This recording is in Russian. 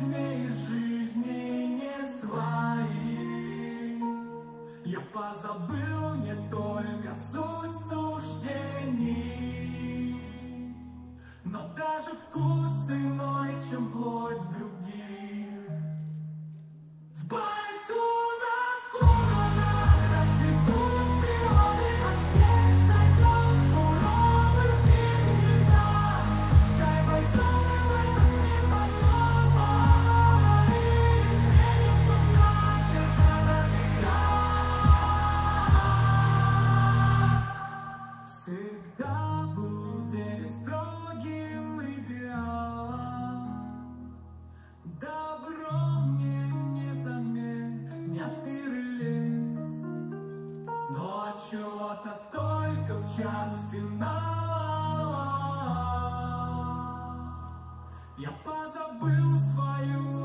змей жизни не свои Я позабыл отчета только в час финала. Я позабыл свою